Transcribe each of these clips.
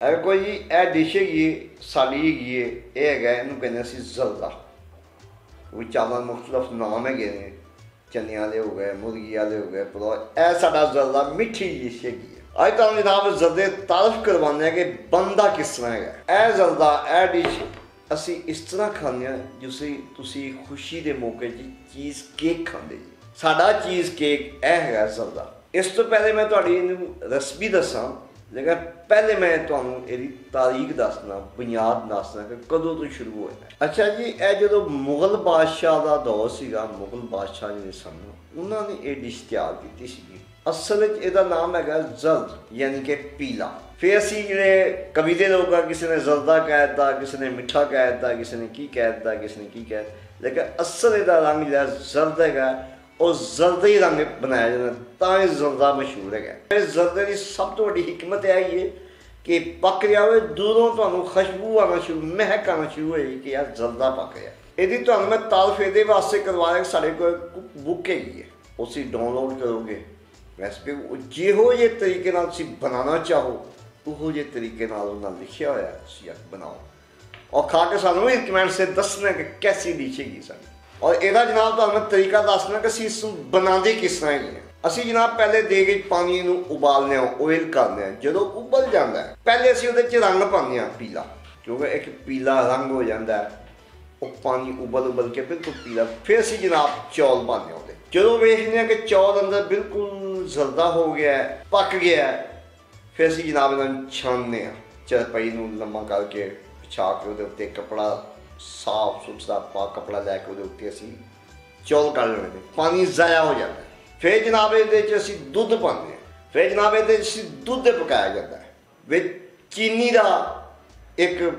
ਇਹ ਕੋਈ ਜੀ ਇਹ ਡਿਸ਼ ਹੈਗੀ ਹੈ, ਸਾਡੀ ਹੈਗੀ ਹੈ ਇਹ ਹੈਗਾ ਇਹਨੂੰ ਕਹਿੰਦੇ ਅਸੀਂ ਜ਼ਲਦਾ। ਉਹ ਚਾਵਲ ਮੁxtਲਫ ਨਾਮ ਹੈਗੇ ਨੇ ਚਨਿਆਂ ਵਾਲੇ ਹੋ ਗਏ ਮੁਰਗੀ ਵਾਲੇ ਹੋ ਗਏ ਪਰੋ ਇਹ ਸਾਡਾ ਜ਼ਲਦਾ ਮਿੱਠੀ ਡਿਸ਼ ਹੈਗੀ ਹੈ ਅੱਜ ਤੁਹਾਨੂੰ ਜਨਾਬ ਜ਼ਲਦੇ ਤਾਰਫ ਕਰਵਾਉਂਦੇ ਆ ਕਿ ਬੰਦਾ ਕਿਸ ਤਰ੍ਹਾਂ ਹੈਗਾ ਇਹ ਜ਼ਲਦਾ ਇਹ ਡਿਸ਼ ਅਸੀਂ ਇਸ ਤਰ੍ਹਾਂ ਖਾਂਦੇ ਹਾਂ ਜਿਵੇਂ ਤੁਸੀਂ ਖੁਸ਼ੀ ਦੇ ਮੌਕੇ 'ਚ ਚੀਜ਼ ਕੇਕ ਖਾਂਦੇ ਜੀ। ਸਾਡਾ ਚੀਜ਼ ਕੇਕ ਇਹ ਹੈਗਾ ਜ਼ਲਦਾ। ਇਸ ਤੋਂ ਪਹਿਲੇ ਮੈਂ ਤੁਹਾਡੀ ਇਹਨੂੰ ਰੈਸਪੀ ਦੱਸਾਂ। ਲੇਕਿਨ ਪਹਿਲੇ ਮੈਂ ਤੁਹਾਨੂੰ ਇਹਦੀ ਤਾਰੀਖ ਦੱਸਣਾ ਬੁਨਿਆਦ ਦੱਸਣਾ ਕਿ ਕਦੋਂ ਤੋਂ ਸ਼ੁਰੂ ਹੋਇਆ ਅੱਛਾ ਜੀ ਇਹ ਜਦੋਂ ਮੁਗਲ ਬਾਦਸ਼ਾਹ ਦਾ ਦੌਰ ਸੀਗਾ ਮੁਗਲ ਬਾਦਸ਼ਾਹ ਜਿਹੜੇ ਸਨ ਉਹਨਾਂ ਨੇ ਇਹ ਡਿਸ਼ ਤਿਆਰ ਕੀਤੀ ਸੀਗੀ ਅਸਲ ਵਿੱਚ ਇਹਦਾ ਨਾਮ ਹੈਗਾ ਜ਼ਲਦ ਯਾਨੀ ਕਿ ਪੀਲਾ ਫਿਰ ਅਸੀਂ ਜਿਹੜੇ ਕਵਿਤੇ ਲੋਕ ਆ ਕਿਸੇ ਨੇ ਜ਼ਲਦਾ ਕਹਿ ਦਿੱਤਾ ਕਿਸੇ ਨੇ ਮਿੱਠਾ ਕਹਿ ਦਿੱਤਾ ਕਿਸੇ ਨੇ ਕੀ ਕਹਿ ਦਿੱਤਾ ਕਿਸੇ ਨੇ ਕੀ ਕਹਿ ਲੇਕਿਨ ਅਸਲ ਇਹਦਾ ਰੰਗ ਜਿਹੜਾ ਜ਼ਰਦ ਹੈਗਾ ਉਹ ਜ਼ਰਦੇ ਹੀ ਰੰਗ ਬਣਾਇਆ ਜਾਂਦਾ, ਤਾਂ ਇਹ ਜ਼ਰਦਾ ਮਸ਼ਹੂਰ ਹੈਗਾ। ਇਹ ਜ਼ਰਦੇ ਦੀ ਸਭ ਤੋਂ ਵੱਡੀ ਹਕਮਤ ਇਹ ਹੈਗੀ ਹੈ ਕਿ ਪੱਕ ਰਿਹਾ ਹੋਵੇ ਦੂਰੋਂ ਤੁਹਾਨੂੰ ਖੁਸ਼ਬੂ ਆਉਣਾ ਸ਼ੁਰੂ, ਮਹਿਕ ਆਉਣਾ ਸ਼ੁਰੂ ਹੋਏਗੀ ਕਿ ਯਾਰ ਜ਼ਰਦਾ ਪੱਕ ਰਿਹਾ ਇਹਦੀ ਤੁਹਾਨੂੰ ਮੈਂ ਤਾਲਫ ਇਹਦੇ ਵਾਸਤੇ ਕਰਵਾਇਆ ਸਾਡੇ ਕੋਲ ਬੁੱਕ ਹੈਗੀ ਹੈ ਉਹ ਤੁਸੀਂ ਡਾਊਨਲੋਡ ਕਰੋਗੇ। ਰੈਸਪੀ ਜਿਹੋ ਜਿਹੇ ਤਰੀਕੇ ਨਾਲ ਤੁਸੀਂ ਬਣਾਉਣਾ ਚਾਹੋ, ਉਹੋ ਜਿਹੇ ਤਰੀਕੇ ਨਾਲ ਉਹਨਾਂ ਲਿਖਿਆ ਹੋਇਆ ਤੁਸੀਂ ਆਪ ਬਣਾਓ। ਔਰ ਖਾ ਕੇ ਸਾਨੂੰ ਵੀ ਕਮੈਂਟ ਸੇ ਦੱਸਣਾ ਕਿ ਕੈਸੀ ਡਿਸ਼ ਹੈਗੀ ਸਾਡੀ। ਔਰ ਇਹਦਾ ਜਨਾਬ ਤੁਹਾਨੂੰ ਮੈਂ ਤਰੀਕਾ ਦੱਸਣਾ ਕਿ ਅਸੀਂ ਇਸ ਨੂੰ ਬਣਾਉਂਦੇ ਕਿਸ ਤਰ੍ਹਾਂ ਹੀ ਹੈ। ਅਸੀਂ ਜਨਾਬ ਪਹਿਲੇ ਦੇ ਕੇ ਪਾਣੀ ਨੂੰ ਉਬਾਲਨੇ ਆ ਓਇਲ ਕਰਦੇ ਆ ਜਦੋਂ ਉਬਲ ਜਾਂਦਾ ਹੈ, ਪਹਿਲੇ ਅਸੀਂ ਉਹਦੇ 'ਚ ਰੰਗ ਪਾਉਂਦੇ ਆ ਪੀਲਾ, ਕਿਉਂਕਿ ਇੱਕ ਪੀਲਾ ਰੰਗ ਹੋ ਜਾਂਦਾ ਹੈ, ਉਹ ਪਾਣੀ ਉਬਲ ਉਬਲ ਕੇ ਬਿਲਕੁਲ ਪੀਲਾ। ਫਿਰ ਅਸੀਂ ਜਨਾਬ ਚੌਲ ਪਾਉਂਦੇ ਹਾਂ ਉਹਦੇ। ਜਦੋਂ ਵੇਖਦੇ ਆ ਕਿ ਚੌਲ ਅੰਦਰ ਬਿਲਕੁਲ ਜ਼ਰਦਾ ਹੋ ਗਿਆ ਪੱਕ ਗਿਆ ਫਿਰ ਅਸੀਂ ਜਨਾਬ ਇਹਨਾਂ ਨੂੰ ਛਾਣਨੇ ਆ ਚਰਪਈ ਨੂੰ ਲੰਮਾ ਕਰਕੇ ਵਿਛਾ ਕੇ ਉਹਦੇ ਉੱਤੇ ਕਪੜਾ ਸਾਫ਼ ਸੁਥਰਾ ਪਾ ਕਪੜਾ ਲੈ ਕੇ ਉਹਦੇ ਉੱਤੇ ਅਸੀਂ ਚੌਲ ਕੱਢ ਲੈਣੇ ਨੇ ਪਾਣੀ ਜ਼ਾਇਆ ਹੋ ਜਾਂਦਾ ਹੈ। ਫਿਰ ਜਨਾਬ ਇਹਦੇ ਵਿੱਚ ਅਸੀਂ ਦੁੱਧ ਪਾਉਂਦੇ ਹਾਂ। ਫਿਰ ਜਨਾਬ ਇਹਦੇ ਵਿੱਚ ਅਸੀਂ ਦੁੱਧ ਪਕਾਇਆ ਜਾਂਦਾ ਹੈ। ਵਿੱਚ ਚੀਨੀ ਦਾ ਇੱਕ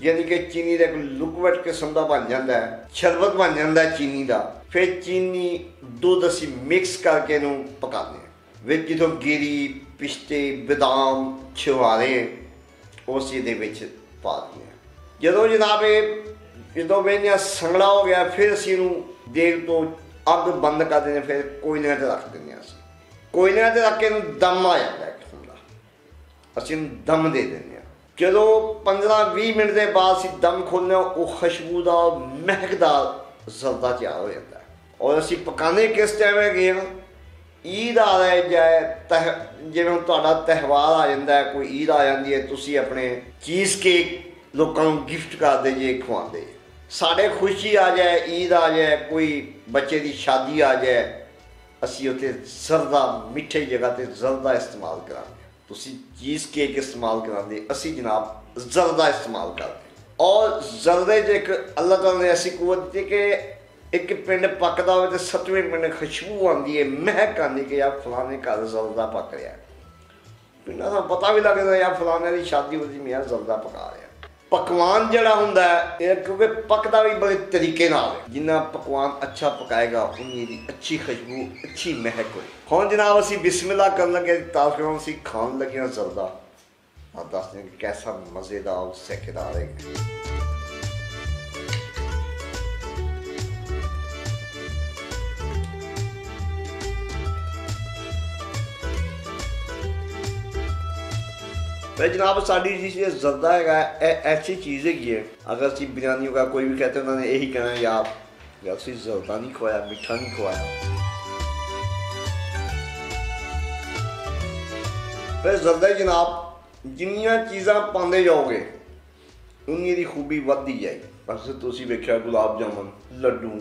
ਯਾਨੀ ਕਿ ਚੀਨੀ ਦਾ ਇੱਕ ਲਿਕਵਿਡ ਕਿਸਮ ਦਾ ਬਣ ਜਾਂਦਾ ਹੈ। ਸ਼ਰਬਤ ਬਣ ਜਾਂਦਾ ਹੈ ਚੀਨੀ ਦਾ। ਫਿਰ ਚੀਨੀ ਦੁੱਧ ਅਸੀਂ ਮਿਕਸ ਕਰਕੇ ਇਹਨੂੰ ਪਕਾਉਂਦੇ ਹਾਂ। ਵਿੱਚ ਜਦੋਂ ਗਿਰੀ, ਪਿਸਤੇ, ਬਦਾਮ ਛੁਹਾਰੇ ਉਸ ਇਹਦੇ ਵਿੱਚ ਪਾ ਦਿੰਦੇ ਹਾਂ। ਜਦੋਂ ਜਨਾਬ ਇਹ ਜਦੋਂ ਵੇਨਿਆ ਸੰਗਲਾ ਹੋ ਗਿਆ ਫਿਰ ਅਸੀਂ ਇਹਨੂੰ ਦੇਗ ਤੋਂ ਅੱਗ ਬੰਦ ਕਰ ਦਿੰਦੇ ਹਾਂ, ਫਿਰ ਕੋਇਲਿਆਂ ਤੇ ਰੱਖ ਦਿੰਦੇ ਹਾਂ ਅਸੀਂ। ਕੋਇਲਿਆਂ ਤੇ ਰੱਖ ਕੇ ਇਹਨੂੰ ਦਮ ਆ ਜਾਂਦਾ ਹੈ ਕਿਸਮ ਦਾ ਅਸੀਂ ਇਹਨੂੰ ਦਮ ਦੇ ਦਿੰਦੇ ਹਾਂ। ਜਦੋਂ 15-20 ਮਿੰਟ ਦੇ ਬਾਅਦ ਅਸੀਂ ਦਮ ਖੋਲ੍ਹਦੇ ਹਾਂ ਉਹ ਖੁਸ਼ਬੂਦਾਰ ਮਹਿਕਦਾਰ ਜ਼ਰਦਾ ਤਿਆਰ ਹੋ ਜਾਂਦਾ ਔਰ ਅਸੀਂ ਪਕਾਣੇ ਕਿਸ ਟਾਈਮ ਹੈਗੇ ਹਾਂ? ਈਦ ਆ ਰਹੀ ਜਾਏ ਤਹ ਜਿਵੇਂ ਤੁਹਾਡਾ ਤਿਉਹਾਰ ਆ ਜਾਂਦਾ ਕੋਈ ਈਦ ਆ ਜਾਂਦੀ ਹੈ ਤੁਸੀਂ ਆਪਣੇ ਚੀਜ਼ ਕੇਕ ਲੋਕਾਂ ਨੂੰ ਗਿਫਟ ਕਰਦੇ ਜੇ, ਖਵਾਉਂਦੇ। ਸਾਡੇ ਖੁਸ਼ੀ ਆ ਜਾਏ, ਈਦ ਆ ਜਾਏ, ਕੋਈ ਬੱਚੇ ਦੀ ਸ਼ਾਦੀ ਆ ਜਾਏ, ਅਸੀਂ ਉੱਥੇ ਜ਼ਰਦਾ ਮਿੱਠੇ ਜਗ੍ਹਾ ਤੇ ਜ਼ਰਦਾ ਇਸਤੇਮਾਲ ਕਰਾਂਗੇ। ਤੁਸੀਂ ਚੀਜ਼ ਕੇਕ ਇਸਤੇਮਾਲ ਕਰਾਂਦੇ, ਅਸੀਂ ਜਨਾਬ ਜ਼ਰਦਾ ਇਸਤੇਮਾਲ ਕਰਦੇ। ਔਰ ਜ਼ਰਦੇ 'ਚ ਇੱਕ ਅੱਲਾਹ ਤਾਲਾ ਨੇ ਐਸੀ ਕੂਵਤ ਦਿੱਤੀ ਕਿ ਇੱਕ ਪਿੰਡ ਪੱਕਦਾ ਹੋਵੇ ਤੇ ਸੱਤਵੇਂ ਪਿੰਡ ਖੁਸ਼ਬੂ ਆਉਂਦੀ ਹੈ, ਮਹਿਕ ਆਉਂਦੀ ਕਿ ਯਾਰ ਫਲਾਣੇ ਘਰ ਜ਼ਰਦਾ ਪੱਕ ਰਿਹਾ। ਪਿੰਡਾਂ ਦਾ ਪਤਾ ਵੀ ਲੱਗਦਾ ਯਾਰ ਫਲਾਣੇ ਦੀ ਸ਼ਾਦੀ ਹੋਈ ਮੈਂ ਜ਼ਰਦਾ ਪਕਾ ਰਿਹਾ। ਪਕਵਾਨ ਜਿਹੜਾ ਹੁੰਦਾ ਹੈ, ਇਹ ਕਿਉਂਕਿ ਪੱਕਦਾ ਵੀ ਬੜੇ ਤਰੀਕੇ ਨਾਲ ਹੈ। ਜਿੰਨਾ ਪਕਵਾਨ ਅੱਛਾ ਪਕਾਏਗਾ ਉਨੀ ਦੀ ਅੱਛੀ ਖੁਸ਼ਬੂ ਅੱਛੀ ਮਹਿਕ ਹੋਏ ਹੁਣ ਜਨਾਬ ਅਸੀਂ ਬਿਸਮਿਲ੍ਲਾ ਕਰਨ ਲੱਗੇ ਤਾਸ਼ ਕਰਾਂ ਅਸੀਂ ਖਾਣ ਲੱਗਿਆ ਹਾਂ ਜ਼ਰਦਾ ਆ ਦੱਸਦੇ ਕਿ ਕੈਸਾ ਮਜ਼ੇਦਾਰ ਸੈਕੇਦਾਰ ਹੈ। तो जनाब साड़ी डिश ये जर्दा है ए- ऐसी चीज़ है ये अगर सी बिरयानियों का कोई भी कहते हैं उन्होंने यही कहना है यार यार सी जर्दा नहीं खुआया मीठा नहीं खुआया ਫਿਰ ਜ਼ਰਦਾ ਹੀ ਜਨਾਬ ਜਿੰਨੀਆਂ ਚੀਜ਼ਾਂ ਪਾਉਂਦੇ ਜਾਓਗੇ ਉਨੀ ਦੀ ਖੂਬੀ ਵੱਧਦੀ ਜਾਏਗੀ ਬਸ ਤੁਸੀਂ ਵੇਖਿਆ ਗੁਲਾਬ ਜਾਮਨ ਲੱਡੂ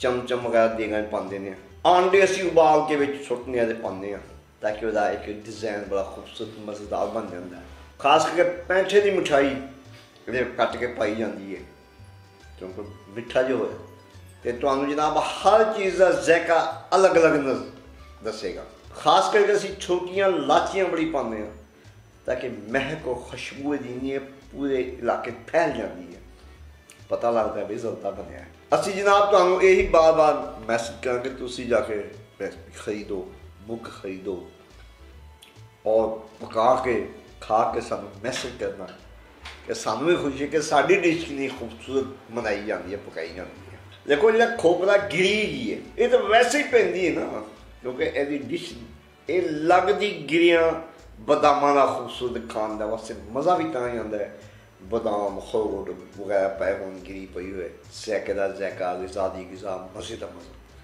ਚਮਚਮ ਵਗੈਰਾ ਦੇਗਾਂ 'ਚ ਪਾਉਂਦੇ ਨੇ ਆਂਡੇ ਅਸੀਂ ਉਬਾਲ ਕੇ ਵਿੱਚ ਸੁੱਟਨੇ ਆ ਤੇ ਪਾਉਂਦੇ ਆ ਤਾਂ ਕਿ ਉਹਦਾ ਇੱਕ ਡਿਜ਼ਾਈਨ ਬੜਾ ਖੂਬਸੂਰਤ ਮਜ਼ੇਦਾਰ ਬਣ ਜਾਂਦਾ ਹੈ ਖਾਸ ਕਰਕੇ ਪੈਂਠੇ ਦੀ ਮਠਾਈ ਇਹਦੇ ਕੱਟ ਕੇ ਪਾਈ ਜਾਂਦੀ ਹੈ ਕਿਉਂਕਿ ਮਿੱਠਾ ਜੋ ਹੈ ਤੇ ਤੁਹਾਨੂੰ ਜਨਾਬ ਹਰ ਚੀਜ਼ ਦਾ ਜ਼ਾਇਕਾ ਅਲੱਗ-ਅਲੱਗ ਨਜ਼- ਦੱਸੇਗਾ। ਖਾਸ ਕਰਕੇ ਅਸੀਂ ਛੋਟੀਆਂ ਲਾਚੀਆਂ ਬੜੀ ਪਾਉਂਦੇ ਹਾਂ, ਤਾਂ ਕਿ ਮਹਿਕ ਉਹ ਖੁਸ਼ਬੂ ਦੀ ਪੂਰੇ ਇਲਾਕੇ ਫੈਲ ਜਾਂਦੀ ਹੈ ਪਤਾ ਲੱਗਦਾ ਵੀ ਜ਼ਲਤਾ ਬਣਿਆ ਹੈ। ਅਸੀਂ ਜਨਾਬ ਤੁਹਾਨੂੰ ਇਹੀ ਬਾਰ-ਬਾਰ ਮੈਸੇਜ ਕਰਾਂਗੇ, ਤੁਸੀਂ ਜਾ ਕੇ ਰੈਸਪੀ ਖਰੀਦੋ ਬੁੱਕ ਖਰੀਦੋ, ਔਰ ਪਕਾ ਕੇ ਖਾ ਕੇ ਸਾਨੂੰ ਮੈਸੇਜ ਕਰਨਾ ਕਿ ਸਾਨੂੰ ਵੀ ਖੁਸ਼ੀ ਹੈ ਕਿ ਸਾਡੀ ਡਿਸ਼ ਕਿੰਨੀ ਖੂਬਸੂਰਤ ਬਣਾਈ ਜਾਂਦੀ ਹੈ ਪਕਾਈ ਜਾਂਦੀ ਹੈ ਦੇਖੋ ਜਿਹੜਾ ਖੋਪਰਾ ਗਿਰੀ ਹੀ ਹੈ ਇਹ ਤਾਂ ਵੈਸੇ ਹੀ ਪੈਂਦੀ ਹੈ ਨਾ ਕਿਉਂਕਿ ਇਹਦੀ ਡਿਸ਼ ਇਹ ਲੱਗਦੀ ਗਿਰੀਆਂ ਬਦਾਮਾਂ ਦਾ ਖੂਬਸੂਰਤ ਖਾਣ ਦਾ ਵਾਸਤੇ ਮਜ਼ਾ ਵੀ ਤਾਂ ਹੀ ਆਉਂਦਾ ਹੈ ਬਦਾਮ ਖੋੜ ਵਗੈਰਾ ਪਏ ਹੋਣ ਗਿਰੀ ਪਈ ਹੋਏ ਸੈਕੇ ਦਾ ਜ਼ੈਕਾ ਦੀ ਸਾਦੀ ਗਿਜ਼ਾ ਮਜ਼ੇ ਦਾ ਮਜ਼ਾ